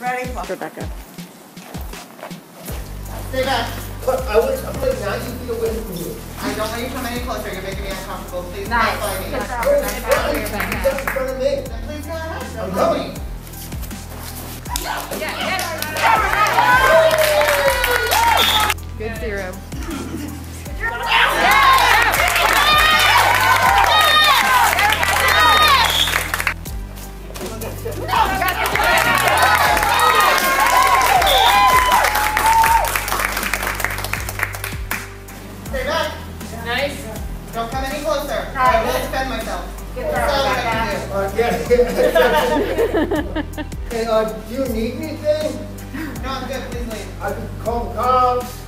Ready? Rebecca. Stay back. I was, I'm like ninety feet away from you. I don't want you to come any closer. You're making me uncomfortable. Please Nice. stop fighting. Good job. No, Nice it's job, fine. Rebecca. You're in front of me. Then please go ahead. I'm Don't coming. Good zero. Stay Nice. Don't come any closer. I will defend myself. Good That's all I job, can Uh, yeah. Hey, uh, do you need anything? No, I'm good. Please leave. I can call the cops.